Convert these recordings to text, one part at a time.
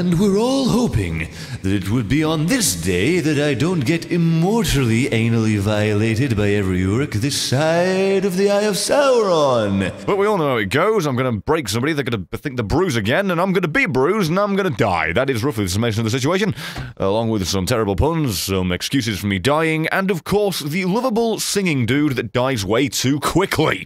And we're all hoping that it would be on this day that I don't get immortally anally violated by every Uruk this side of the Eye of Sauron. But we all know how it goes. I'm going to break somebody, they're going to think the bruise again, and I'm going to be bruised, and I'm going to die. That is roughly the summation of the situation, along with some terrible puns, some excuses for me dying, and of course, the lovable singing dude that dies way too quickly.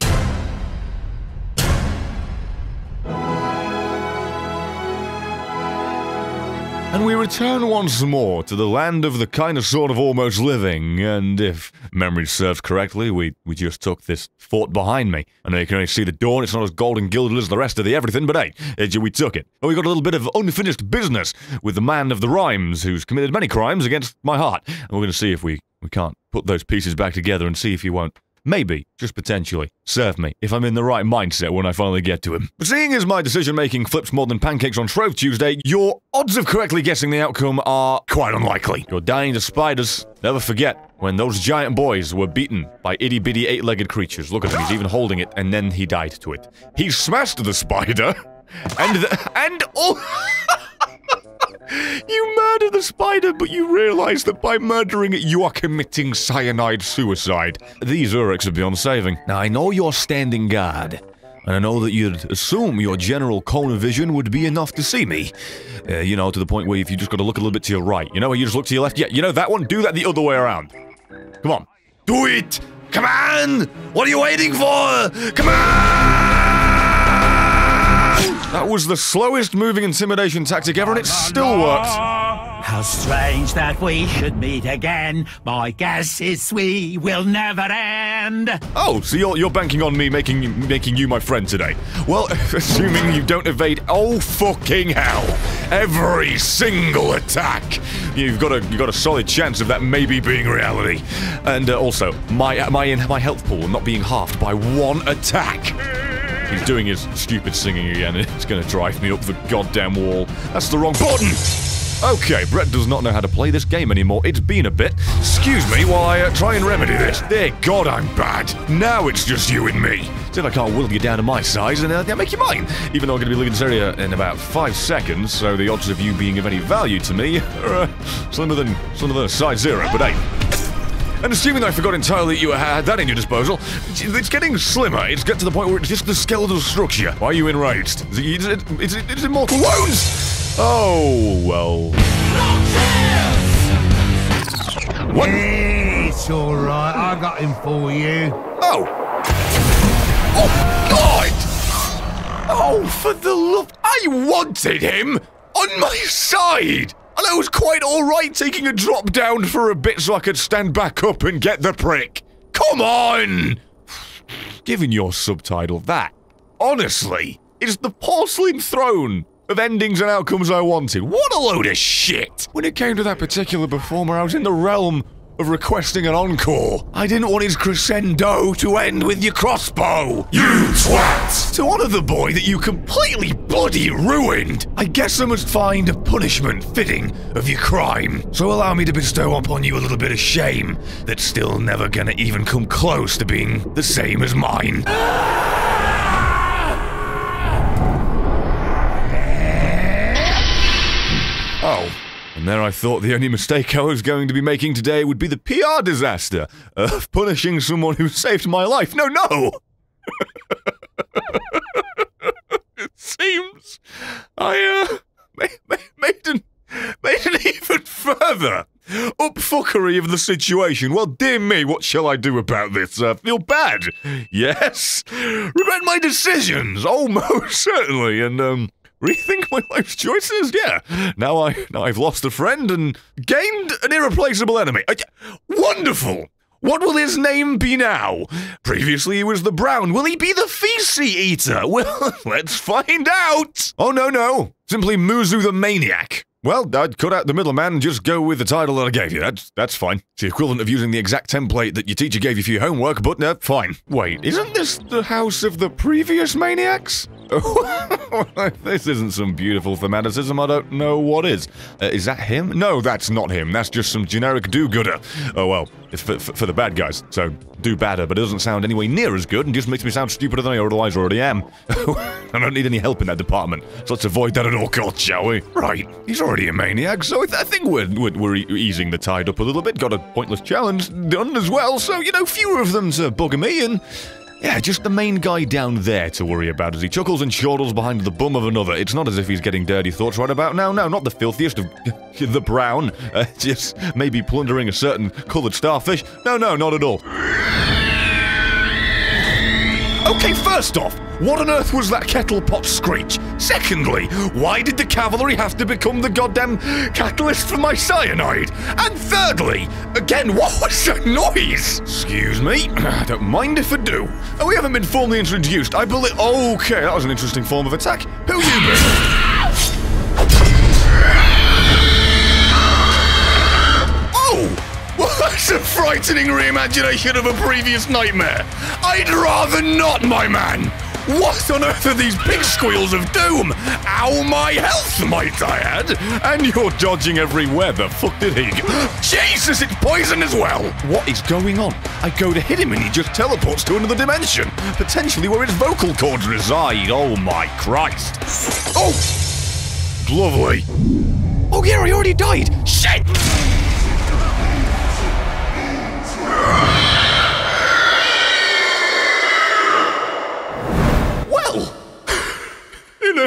And we return once more to the land of the kind of sort of almost living, and if memory serves correctly, we, we just took this fort behind me. I know you can only see the door, it's not as gold and gilded as the rest of the everything, but hey, we took it. And we got a little bit of unfinished business with the man of the rhymes, who's committed many crimes against my heart. And we're going to see if we, we can't put those pieces back together and see if he won't Maybe, just potentially, serve me if I'm in the right mindset when I finally get to him. But seeing as my decision making flips more than pancakes on Shrove Tuesday, your odds of correctly guessing the outcome are quite unlikely. You're dying to spiders. Never forget when those giant boys were beaten by itty bitty eight legged creatures. Look at him, he's even holding it, and then he died to it. He smashed the spider, and the, and all. You murder the spider, but you realize that by murdering it, you are committing cyanide suicide. These Uruks are beyond saving. Now, I know you're standing guard, and I know that you'd assume your general cone of vision would be enough to see me. Uh, you know, to the point where if you just got to look a little bit to your right, you know, where you just look to your left. Yeah, you know that one? Do that the other way around. Come on. Do it! Come on! What are you waiting for? Come on! That was the slowest moving intimidation tactic ever, and it still works. How strange that we should meet again. My guess is we will never end. Oh, so you're, you're banking on me making making you my friend today? Well, assuming you don't evade, oh fucking hell, every single attack, you've got a you've got a solid chance of that maybe being reality. And uh, also, my my my health pool not being halved by one attack. He's doing his stupid singing again, it's gonna drive me up the goddamn wall. That's the wrong button! Okay, Brett does not know how to play this game anymore. It's been a bit. Excuse me while I uh, try and remedy this. Dear God, I'm bad. Now it's just you and me. See if I can't whittle you down to my size and uh, make you mine. Even though I'm going to be leaving this area in about five seconds, so the odds of you being of any value to me are uh, slimmer than slimmer than size zero. But hey. And assuming I forgot entirely that you had that in your disposal, it's getting slimmer. It's get to the point where it's just the skeletal structure. Why are you enraged? Is it, is it, is it, is it mortal wounds? Oh, well. What? It's alright, I got him for you. Oh! Oh, God! Oh, for the love... I wanted him on my side! And I was quite alright taking a drop down for a bit so I could stand back up and get the prick. Come on! Given your subtitle that, honestly, is the porcelain throne of endings and outcomes I wanted. What a load of shit! When it came to that particular performer, I was in the realm of requesting an encore. I didn't want his crescendo to end with your crossbow. You twat! To honor the boy that you completely bloody ruined, I guess I must find a punishment fitting of your crime. So allow me to bestow upon you a little bit of shame that's still never gonna even come close to being the same as mine. There I thought the only mistake I was going to be making today would be the PR disaster of punishing someone who saved my life. No, no! it seems I, uh, made, made, an, made an even further upfuckery of the situation. Well, dear me, what shall I do about this? Uh, feel bad? Yes? Regret my decisions? Oh, certainly. And, um, rethink my life's choices? Yeah. Now I now I've lost a friend and gained an irreplaceable enemy. I, wonderful. What will his name be now? Previously he was the Brown. Will he be the Feces Eater? Well, let's find out. Oh no no, simply Muzu the Maniac. Well, I'd cut out the middleman and just go with the title that I gave you. That's that's fine. It's the equivalent of using the exact template that your teacher gave you for your homework, but uh, fine. Wait, isn't this the house of the previous maniacs? this isn't some beautiful fanaticism. I don't know what is. Uh, is that him? No, that's not him. That's just some generic do-gooder. Oh well, it's for, for, for the bad guys. So do badder, but it doesn't sound anywhere near as good and just makes me sound stupider than I otherwise already am. I don't need any help in that department. So let's avoid that at all costs, shall we? Right. He's already a maniac, so I, th- I think we're, we're, we're easing the tide up a little bit. Got a pointless challenge done as well, so you know, fewer of them to bugger me and. Yeah, just the main guy down there to worry about as he chuckles and chortles behind the bum of another. It's not as if he's getting dirty thoughts right about now. No, not the filthiest of the brown. Uh, just maybe plundering a certain coloured starfish. No, no, not at all. Okay, first off, what on earth was that kettle pot screech? Secondly, why did the cavalry have to become the goddamn catalyst for my cyanide? And thirdly, again, what was that noise? Excuse me, I don't mind if I do. Oh, we haven't been formally introduced. I believe. Okay, that was an interesting form of attack. Who you? Oh! That's a frightening reimagination of a previous nightmare. I'd rather not, my man. What on earth are these big squeals of doom? Ow, my health, might I add? And you're dodging everywhere. The fuck did he? Jesus, it's poison as well. What is going on? I go to hit him and he just teleports to another dimension, potentially where his vocal cords reside. Oh my Christ! Oh, lovely. Oh yeah, I already died. Shit!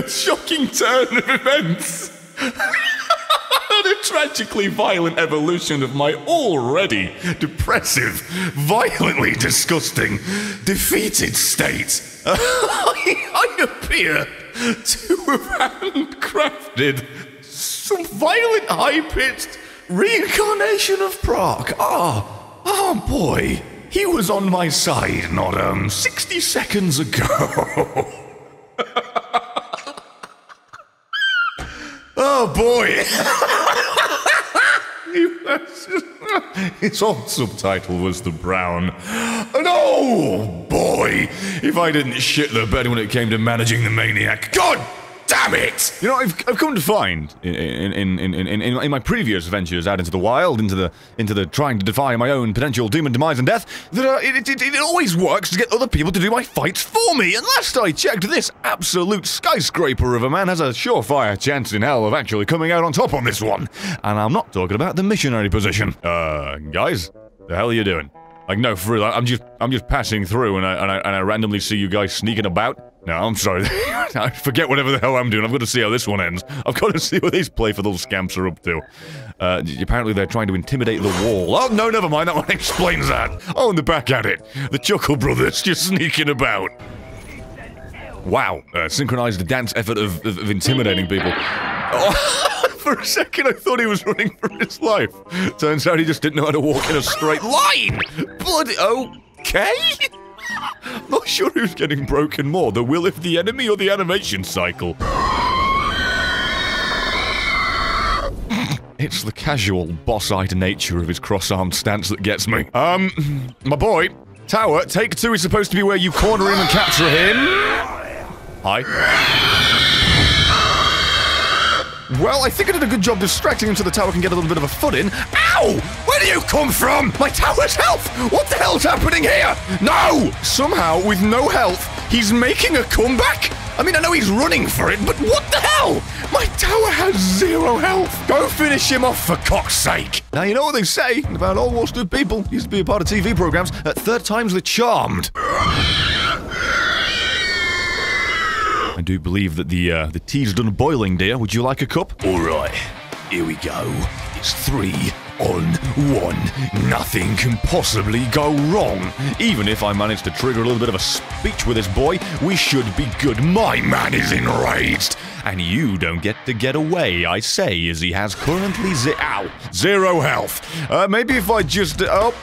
shocking turn of events, a tragically violent evolution of my already depressive, violently disgusting, defeated state, I, appear to have handcrafted some violent, high-pitched reincarnation of Brock. Ah, oh boy. He was on my side not, um, 60 seconds ago. Oh boy. Its old subtitle was The Brown. And oh boy, if I didn't shit the bed when it came to managing the maniac. God damn it! You know, I've, I've come to find in, in, in, in, in, in, my previous ventures out into the wild, into the into the trying to defy my own potential demon demise and death, that uh, it, it, it, it always works to get other people to do my fights for me. And last I checked, this absolute skyscraper of a man has a surefire chance in hell of actually coming out on top on this one. And I'm not talking about the missionary position. Uh, guys, the hell are you doing? Like, no, for real, I'm just, I'm just passing through and I, and I, and I randomly see you guys sneaking about. No, I'm sorry. I forget whatever the hell I'm doing. I've got to see how this one ends. I've got to see what these playful little scamps are up to. Uh, apparently they're trying to intimidate the wall. Oh, no, never mind. That one explains that. Oh, and they're back at it. The Chuckle Brothers just sneaking about. Wow. Uh, synchronized dance effort of, of, of intimidating people. Oh, for a second, I thought he was running for his life. Turns out he just didn't know how to walk in a straight line. Bloody okay. Not sure who's getting broken more, the will of the enemy or the animation cycle. It's the casual, boss-eyed nature of his cross-armed stance that gets me. Um, my boy, Tower, take two is supposed to be where you corner him and capture him. Hi. Well, I think I did a good job distracting him so the tower can get a little bit of a foot in. Ow! Where do you come from? My tower's health! What the hell's happening here? No! Somehow, with no health, he's making a comeback? I mean, I know he's running for it, but what the hell? My tower has zero health. Go finish him off for cock's sake. Now, you know what they say about all Wall Street people used to be a part of TV programs. At third time's the charmed. Do believe that the uh, the tea's done boiling, dear. Would you like a cup? All right, here we go. It's three on one. Nothing can possibly go wrong. Even if I manage to trigger a little bit of a speech with this boy, we should be good. My man is enraged. And you don't get to get away, I say, as he has currently ze- ow, zero health. Uh, maybe if I just. oh.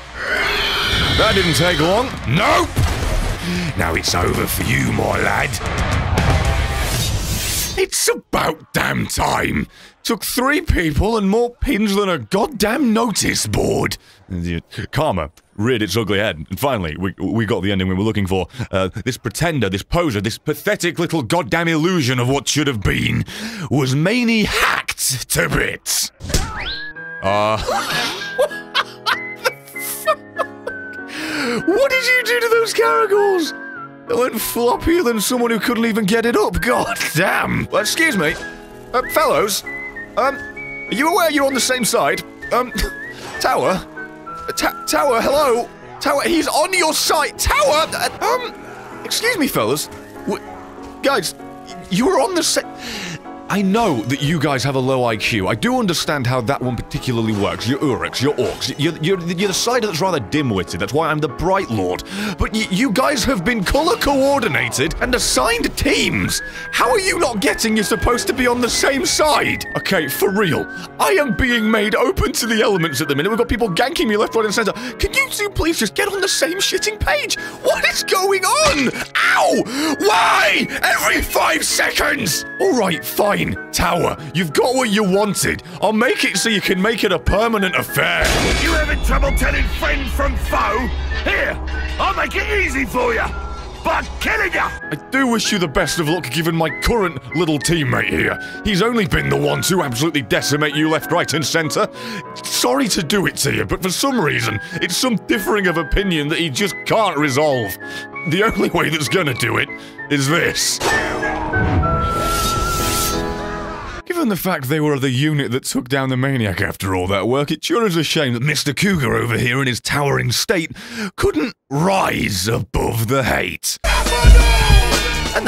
That didn't take long. Nope! Now it's over for you, my lad. It's about damn time. Took three people and more pins than a goddamn notice board. Karma. reared its ugly head. And finally, we, we got the ending we were looking for. Uh, this pretender, this poser, this pathetic little goddamn illusion of what should have been was mainly hacked to bits. Uh. what did you do to those caragors? Went floppier than someone who couldn't even get it up. God damn. Well, excuse me. Uh, fellows, um, are you aware you're on the same side? Um, Tower? Tower, hello? Tower, he's on your side. Tower! Uh, um, excuse me, fellas. W guys, you were on the same. I know that you guys have a low IQ. I do understand how that one particularly works. You're Uruks, you're Orcs, you're, you're, you're the side that's rather dim-witted. That's why I'm the Bright Lord. But you guys have been color coordinated and assigned teams. How are you not getting you're supposed to be on the same side? Okay, for real. I am being made open to the elements at the minute. We've got people ganking me left, right, and center. Can you two please just get on the same shitting page? What is going on? Ow! Why? Every five seconds! All right, fine. Fine, Tower, you've got what you wanted. I'll make it so you can make it a permanent affair. You having trouble telling friend from foe? Here, I'll make it easy for you. But killing you! I do wish you the best of luck given my current little teammate here. He's only been the one to absolutely decimate you left, right, and centre. Sorry to do it to you, but for some reason, it's some differing of opinion that he just can't resolve. The only way that's gonna do it is this. Given the fact they were the unit that took down the Maniac after all that work, it sure is a shame that Mr. Cougar over here in his towering state couldn't rise above the hate.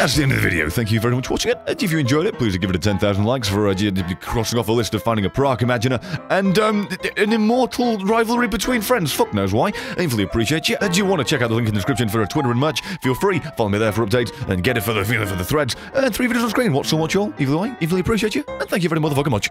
That's the end of the video. Thank you very much for watching it. And if you enjoyed it, please give it a 10,000 likes for uh, crossing off a list of finding a Prak Imaginer and um, an immortal rivalry between friends. Fuck knows why. Ainfully appreciate you. And do you want to check out the link in the description for a Twitter and merch? Feel free. Follow me there for updates and get it for the, for the threads. And three videos on screen. Watch so much, y'all? Either way, evilly appreciate you. And thank you very motherfucking much.